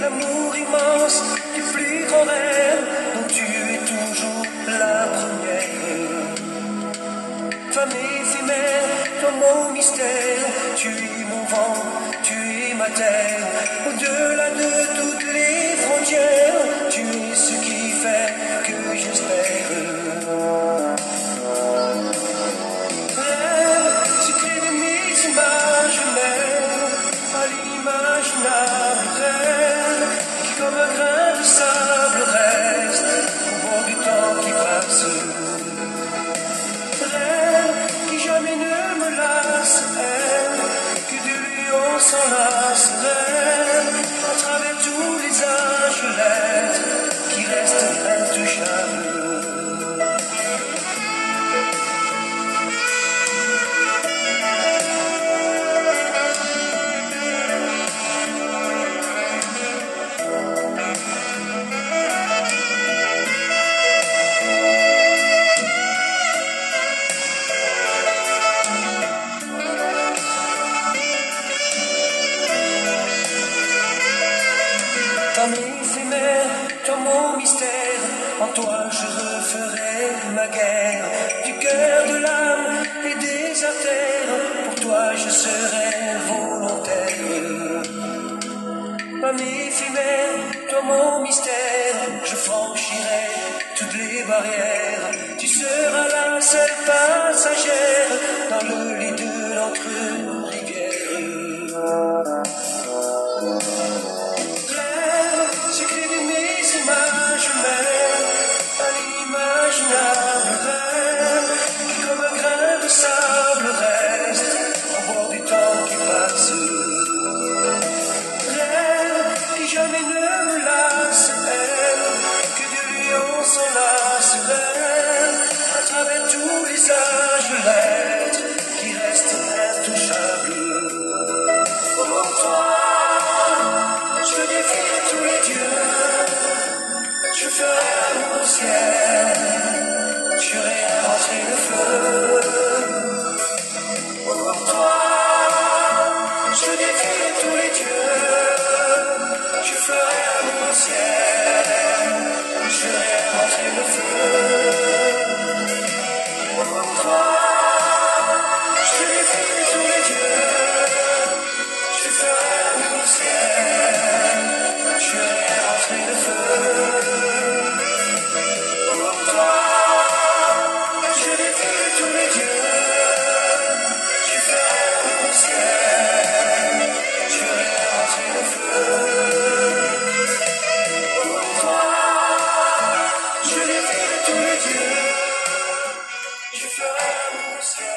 l'amour immense qui est plus grand dont tu es toujours la première. Femme éphémère, ton mot mystère, tu es mon vent, tu es ma terre, au-delà de toutes les frontières, tu es ce qui fait Qui jamais ne me lasse, elle, que de lui on s'en s'enlace, éphémère, dans mon mystère, en toi je referai ma guerre, du cœur, de l'âme et des artères, pour toi je serai volontaire. Âme éphémère, dans mon mystère, je franchirai toutes les barrières, tu seras la seule. au ciel, tu réinventais le feu. Pour toi, je défiais tous les dieux, je ferai un nouveau ciel, je vais réinventais le feu. Pour toi, je défiais tous les dieux, je ferai un nouveau ciel, je vais réinventais le feu. Jesus.